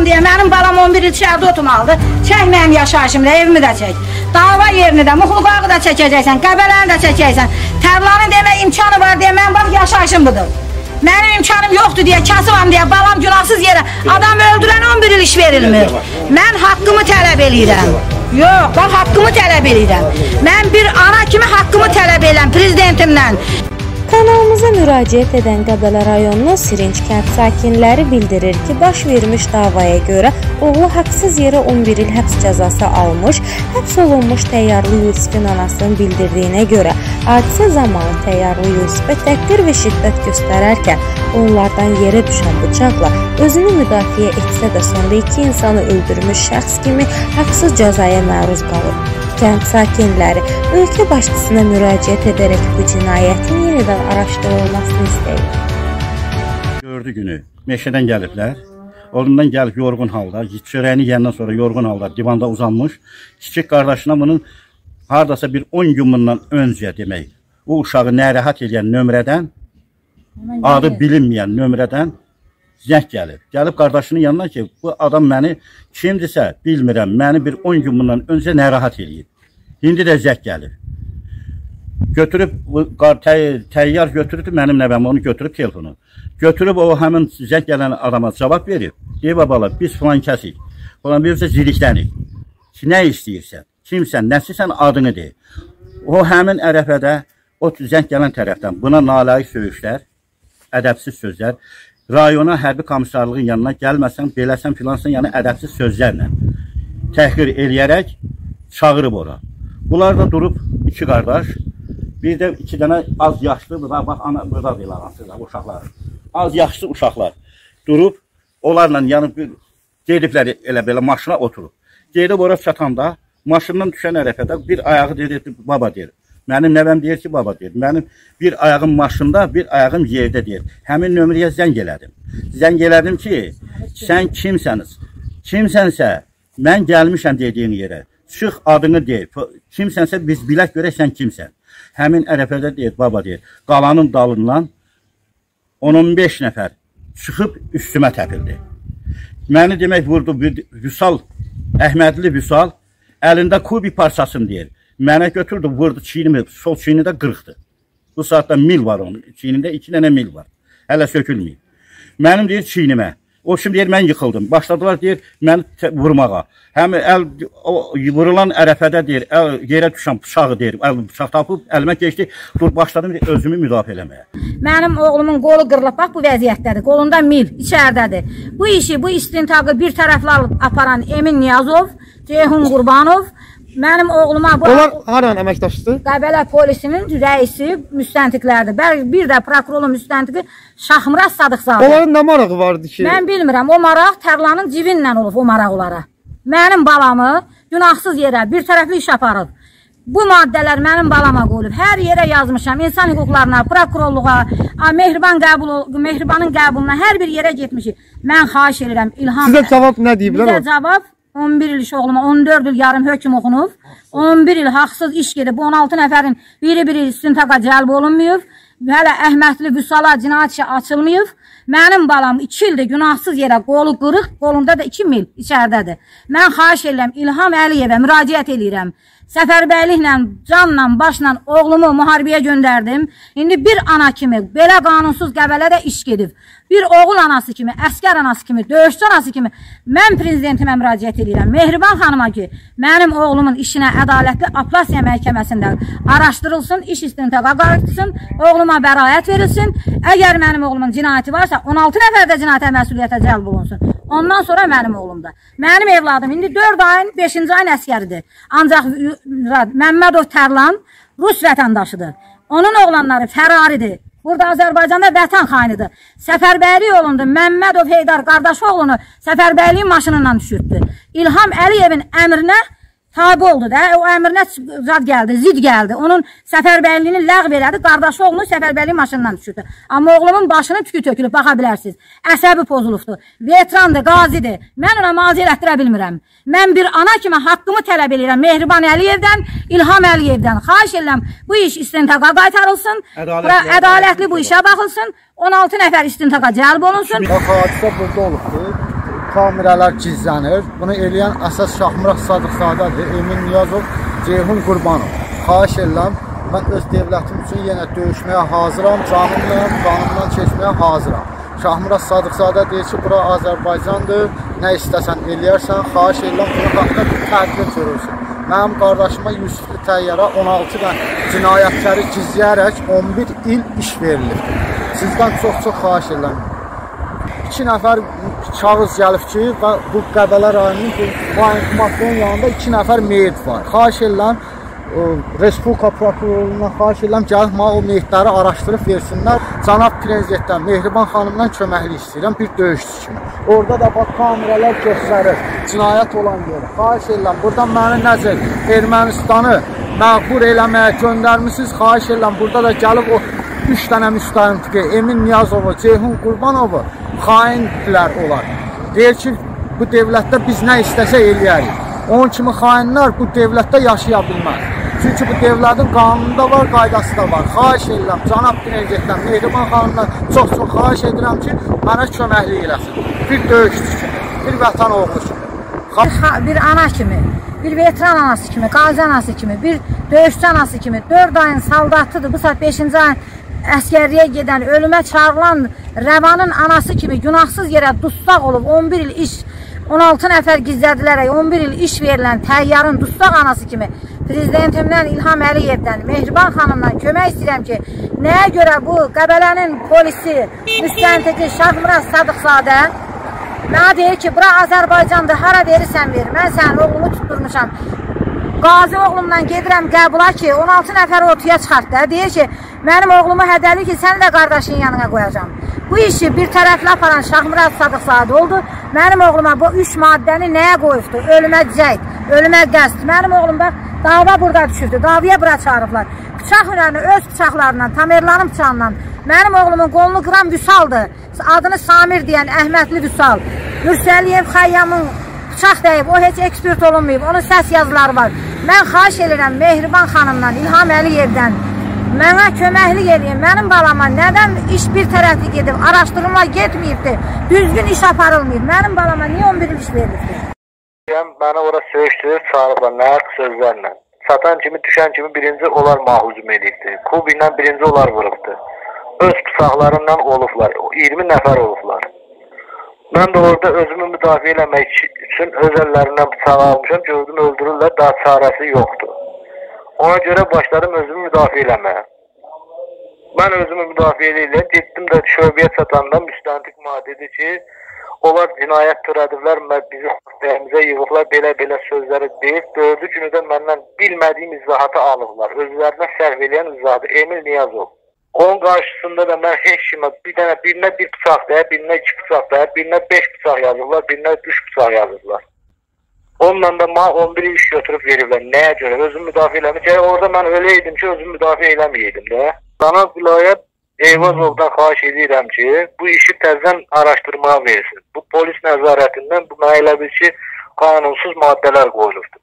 balam deyə mənim balam 11 il şəhərdə oturmalıdır. Çək mənim yaşayışımda, evimi də çək. Dava yerini də, Muxluqağı da çəkəcəksən, Qəbələni də çəkəcəksən. Tərlanın demə imkanı var deyə mənim bax yaşayışım budur. Mənim imkanım yoxdur deyə, kasıbam deyə, balam günahsız yerə adam öldürən 11 il iş verilmir. Mən haqqımı tələb eləyirəm. Yox, bax haqqımı tələb eləyirəm. Mən bir ana kimi haqqımı tələb eləyirəm prezidentimdən. Kanalımıza müraciət edən Qəbələ rayonunun Sirinç kənd sakinləri bildirir ki, baş vermiş davaya görə oğlu haqsız yerə 11 il həbs cəzası almış, həbs olunmuş təyyarlı Yusifin anasının bildirdiyinə görə hadisə zamanı təyyarlı Yusifə təhqir və şiddət göstərərkən onlardan yerə düşən bıçaqla özünü müdafiə etsə də sonda iki insanı öldürmüş şəxs kimi haqsız cəzaya məruz qalıb kənd sakinləri ölkə başçısına müraciət edərək bu cinayətin yenidən araşdırılmasını istəyir. Gördü günü meşədən gəliblər. Ondan gəlib yorğun halda, çörəyini yeyəndən sonra yorğun halda divanda uzanmış. Kiçik qardaşına bunun hardasa bir 10 gün bundan öncə demək, o uşağı narahat edən nömrədən adı bilinməyən nömrədən zəng gəlib. Gəlib qardaşının yanına ki, bu adam məni kimdirsə bilmirəm, məni bir 10 gün bundan öncə narahat eləyib. İndi də zəng gəlir. Götürüb təyyar götürüb mənim nəvəm onu götürüb telefonu. Götürüb o həmin zəng gələn adama cavab verir. Deyir bala biz falan kəsik. Falan birsə ziriklənik. Nə istəyirsən? Kimsən, nəsisən adını de. O həmin ərəfədə o zəng gələn tərəfdən buna nalayiq söyüşlər, ədəbsiz sözlər, rayona hərbi komissarlığın yanına gəlməsən, beləsən filansan, yəni ədəbsiz sözlərlə təhqir eləyərək çağırıb ora. Bunlar da durub iki qardaş, bir də iki dənə az yaşlı, burada bax ana burada deyil anasılar, uşaqlar. Az yaşlı uşaqlar durub onlarla bir gediblər elə belə maşına oturub. Gedib ora çatanda maşından düşən ərəfədə bir ayağı deyir, baba deyir. Mənim nəvəm deyir ki, baba deyir. Mənim bir ayağım maşında, bir ayağım yerdə deyir. Həmin nömrəyə zəng elədim. Zəng elədim ki, sən kimsəniz? Kimsənsə, mən gəlmişəm dediyin yerə. Çıx adını de. Kimsənsə biz bilək görək sən kimsən. Həmin ərəfədə deyir, baba deyir. Qalanın dalından 10-15 nəfər çıxıb üstümə təpildi. Məni demək vurdu Vüsal, Əhmədli Vüsal, əlində kubi parçasını deyir. Mənə götürdü, vurdu çiynimi, sol çiyni də qırıqdı. Bu saatda mil var onun, çiynində iki dənə mil var. Hələ sökülməyib. Mənim deyir çiynimə. O şimdi deyir mən yıxıldım. Başladılar deyir məni vurmağa. Həm əl o vurulan ərəfədə deyir, əl yerə düşən bıçağı deyir, əl bıçaq tapıb əlimə keçdi. Dur başladım deyir, özümü müdafiə eləməyə. Mənim oğlumun qolu qırılıb bax bu vəziyyətdədir. Qolunda mil içərdədir. Bu işi, bu istintaqı bir tərəfli aparan Emin Niyazov, Ceyhun Qurbanov Mənim oğluma bu Onlar haran əməkdaşdır? Qəbələ polisinin rəisi müstəntiqlərdir. Bəli, bir də prokurorun müstəntiqi Şahmurat Sadıqzadə. Onların nə marağı vardı ki? Mən bilmirəm. O maraq Tərlanın civinlə olub o maraq onlara. Mənim balamı günahsız yerə bir tərəfli iş aparıb. Bu maddələr mənim balama qoyulub. Hər yerə yazmışam. İnsan hüquqlarına, prokurorluğa, mehriban qəbul mehribanın qəbuluna hər bir yerə getmişik. Mən xahiş edirəm İlham. Sizə cavab nə deyiblər? Bizə cavab 11 il iş oğluma 14 il yarım hökm oxunub. 11 il haqsız iş gedib. Bu 16 nəfərin biri biri istintaqa cəlb olunmayıb. Hələ Əhmədli Vüsala cinayət işi açılmayıb. Mənim balam 2 ildir günahsız yerə qolu qırıq, qolunda da 2 mil içərdədir. Mən xahiş edirəm İlham Əliyevə müraciət edirəm. Səfərbəyliklə, canla, başla oğlumu müharibəyə göndərdim. İndi bir ana kimi belə qanunsuz qəbələdə iş gedib bir oğul anası kimi, əskər anası kimi, döyüşçü anası kimi mən prezidentimə müraciət edirəm. Mehriban xanıma ki, mənim oğlumun işinə ədalətli apellyasiya məhkəməsində araşdırılsın, iş istintaqa qayıtsın, oğluma bəraət verilsin. Əgər mənim oğlumun cinayəti varsa, 16 nəfər də cinayətə məsuliyyətə cəlb olunsun. Ondan sonra mənim oğlum da. Mənim evladım indi 4 ayın 5-ci ayın əskəridir. Ancaq Məmmədov Tərlan Rus vətəndaşıdır. Onun oğlanları fəraridir. Burada Azərbaycanda vətən xainidir. Səfərbəylik yolunda Məmmədov Heydar qardaşoğlunu səfərbəyliyin maşınından düşürtdü. İlham Əliyevin əmrinə tabi oldu da. O əmrinə zad gəldi, zid gəldi. Onun səfərbəyliyini ləğv elədi. Qardaşı oğlunu səfərbəylik maşından düşürdü. Amma oğlumun başının tükü tökülüb, baxa bilərsiniz. Əsəbi pozulubdur. Veterandır, qazidir. Mən ona mazi elətdirə bilmirəm. Mən bir ana kimi haqqımı tələb edirəm. Mehriban Əliyevdən, İlham Əliyevdən. Xahiş edirəm, bu iş istintaqa qaytarılsın. Ədalətli, ədalətli bu işə baxılsın. 16 nəfər istintaqa cəlb olunsun. Hadisə burada olubdur. Kameralar gizlənir. Bunu eləyən əsas Şahmurad Sadıqzadədir, Emin Niyazov, Ceyhun Qurbanov. Xahiş edirəm, mən öz dövlətim üçün yenə döyüşməyə hazıram, canımla, qanımla keçməyə hazıram. Şahmurad Sadıqzadə deyir ki, bura Azərbaycandır, nə istəsən eləyərsən, xahiş edirəm, bunu haqqda bir tədbir görürsün. Mənim qardaşıma Yusuflu təyyara 16 dənə cinayətləri gizləyərək 11 il iş verilir. Sizdən çox-çox xahiş edirəm. 2 nəfər kağız gəlib ki, bu Qəbələ rayonunun bu bankomatların yanında 2 nəfər meyit var. Xahiş edirəm, Respublika prokurorluğuna xahiş edirəm, gəlib mənə o meyitləri araşdırıb versinlər. Cənab prezidentdən, Mehriban xanımdan köməklik istəyirəm bir döyüşçü kimi. Orada da bax kameralar göstərir cinayət olan yeri. Xahiş edirəm, buradan məni necə Ermənistanı məğbur eləməyə göndərmisiniz. Xahiş edirəm, burada da gəlib o 3 dənə müstəntiqi Emin Niyazovu, Ceyhun Qurbanovu xaindirlər onlar. Deyir ki, bu dövlətdə biz nə istəsə eləyərik. Onun kimi xainlər bu dövlətdə yaşaya bilməz. Çünki bu dövlətin qanununda var, qaydası da var. Xahiş edirəm, cənab prezidentdən, Mehriban xanımdan çox-çox xahiş edirəm ki, mənə köməklik eləsin. Bir döyüşçü kimi, bir vətən oğlu kimi. Bir, bir ana kimi, bir veteran anası kimi, qazi anası kimi, bir döyüşçü anası kimi 4 ayın saldatıdır. Bu saat 5-ci ayın əskərliyə gedən, ölümə çağrılan Rəvanın anası kimi günahsız yerə dustaq olub 11 il iş 16 nəfər gizlədilərək 11 il iş verilən təyyarın dustaq anası kimi prezidentimdən İlham Əliyevdən, Mehriban xanımdan kömək istəyirəm ki, nəyə görə bu Qəbələnin polisi, müstəntiqi Şahmurad Sadıqzadə mənə deyir ki, bura Azərbaycandır, hara verirsən ver, mən sənin oğlumu tutturmuşam. Qazi oğlumdan gedirəm qəbula ki, 16 nəfər ortaya çıxart da, deyir ki, Mənim oğlumu hədəli ki, səni də qardaşın yanına qoyacam. Bu işi bir tərəfli aparan Şahmurad Sadıqzadə oldu. Mənim oğluma bu üç maddəni nəyə qoyubdu? Ölümə cəhd, ölümə qəsd. Mənim oğlum bax, dava burada düşübdü. Davaya bura çağırıblar. Bıçaq ürəni öz bıçaqlarından, tamerlanın bıçağından. Mənim oğlumun qolunu qıran Vüsaldır. Adını Samir deyən Əhmədli Vüsal. Mürsəliyev Xəyyamın bıçaq dəyib, o heç ekspert olunmayıb. Onun səs yazıları var. Mən xahiş edirəm Mehriban xanımdan, İlham Əliyevdən, Mənə köməklik edin. Mənim balama nədən iş bir tərəfli gedib, araşdırma getməyibdi, düzgün iş aparılmayıb. Mənim balama niyə 11 il iş verilibdi? Mənə ora söyüşdürüb, çağırıblar, nəhər sözlərlə. Satan kimi, düşən kimi birinci onlar mahuzum edibdi. Klub ilə birinci onlar vurubdu. Öz bıçaqlarından olublar, 20 nəfər olublar. Mən də orada özümü müdafiə eləmək üçün öz əllərindən bıçağı almışam, gördüm öldürürlər, daha çarəsi yoxdur. Ona görə başladım özümü müdafiə eləməyə. Mən özümü müdafiə edirəm. Getdim də şöbəyə çatanda müstəntiq maddi ki, onlar cinayət törədiblər, bizi xəstəyimizə yığıblar, belə-belə sözləri deyib. Dördü günü də məndən bilmədiyim izahatı alıblar. Özlərinə sərv eləyən izahatı Emil Niyazov. Onun qarşısında da mən heç kimə bir dənə birinə bir bıçaq dəyər, birinə iki bıçaq dəyər, birinə beş bıçaq yazıblar, birinə üç bıçaq yazıblar. Onunla da ma 11 iş götürüb veriblər. Nəyə görə? Özümü müdafiə eləmək. Gələ orada mən öləydim ki, özümü müdafiə eləməyəydim də. Sana vilayət Eyvazovdan xahiş edirəm ki, bu işi təzədən araşdırmağa versin. Bu polis nəzarətindən bu mənə elə bil ki, qanunsuz maddələr qoyulubdur.